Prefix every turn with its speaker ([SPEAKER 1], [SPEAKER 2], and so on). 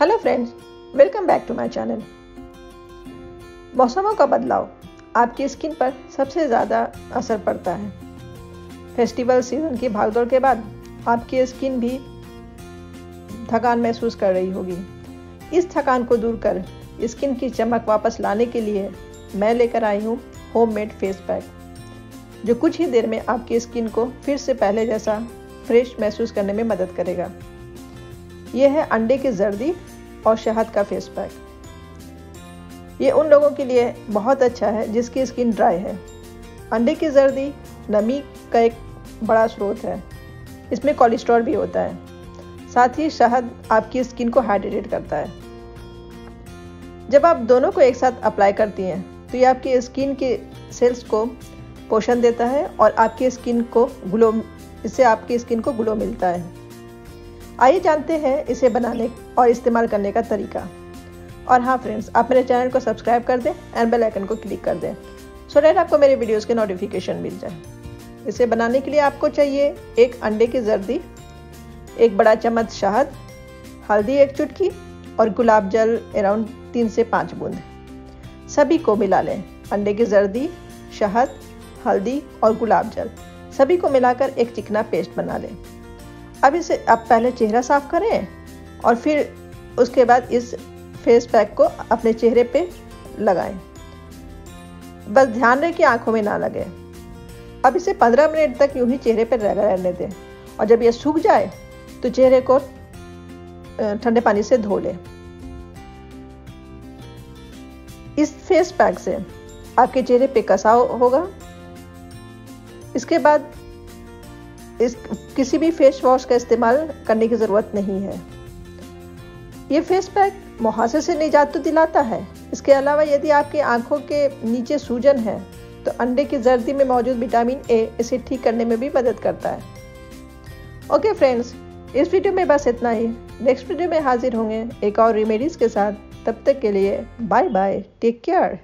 [SPEAKER 1] Hello friends welcome back to my channel मौसमों का बदलाव आपकी स्किन पर सबसे ज़्यादा असर पड़ता है। फेस्टिवल सीज़न की भागदौड़ के बाद आपकी स्किन भी थकान महसूस कर रही होगी। इस थकान को दूर कर स्किन की चमक वापस लाने के लिए मैं लेकर आई हूँ होममेड फेस पैक जो कुछ ही देर में आपकी स्किन को फिर से पहले जैसा फ्रेश महसूस करने में मदद करेगा। यह है अंडे की जर्दी और शहद का फेस पैक। ये उन लोगों के लिए बहुत अच्छा है जिसकी स्किन ड्राई है। अंडे की जर्दी नमी का एक बड़ा स्रोत है। इसमें कोलेस्ट्रॉल भी होता है। साथ ही शहद आपकी स्किन को हाइड्रेटेड करता है। जब आप दोनों को एक साथ अप्लाई करती हैं तो ये आपकी स्किन के सेल्स को पोषण देता है और आपकी स्किन को ग्लो, इससे आपकी स्किन को ग्लो मिलता है। आइए जानते हैं इसे बनाने और इस्तेमाल करने का तरीका। और हाँ फ्रेंड्स आप मेरे चैनल को सब्सक्राइब कर दें एंड बेल आइकन को क्लिक कर दें सो डेट आपको मेरे वीडियोस के नोटिफिकेशन मिल जाए। इसे बनाने के लिए आपको चाहिए एक अंडे की जर्दी, एक बड़ा चम्मच शहद, हल्दी एक चुटकी और गुलाब जल अराउंड तीन से पाँच बूंद। सभी को मिला लें अंडे की जर्दी, शहद, हल्दी और गुलाब जल। सभी को मिलाकर एक चिकना पेस्ट बना लें। अब इसे आप पहले चेहरा साफ़ करें और फिर उसके बाद इस फेस पैक को अपने चेहरे पे लगाएँ। बस ध्यान रहे कि आँखों में ना लगे। अब इसे 15 मिनट तक यूँ ही चेहरे पर रहने दें और जब ये सूख जाए तो चेहरे को ठंडे पानी से धो लें। इस फेस पैक से आपके चेहरे पे कसाव होगा। इसके बाद इस किसी भी फेस वॉश का इस्तेमाल करने की ज़रूरत नहीं है। ये फेस पैक मुहासे से निजात तो दिलाता है। इसके अलावा यदि आपकी आँखों के नीचे सूजन है तो अंडे की जर्दी में मौजूद विटामिन ए इसे ठीक करने में भी मदद करता है। ओके फ्रेंड्स इस वीडियो में बस इतना ही। नेक्स्ट वीडियो में हाजिर होंगे एक और रेमेडीज़ के साथ। तब तक के लिए बाय बाय टेक केयर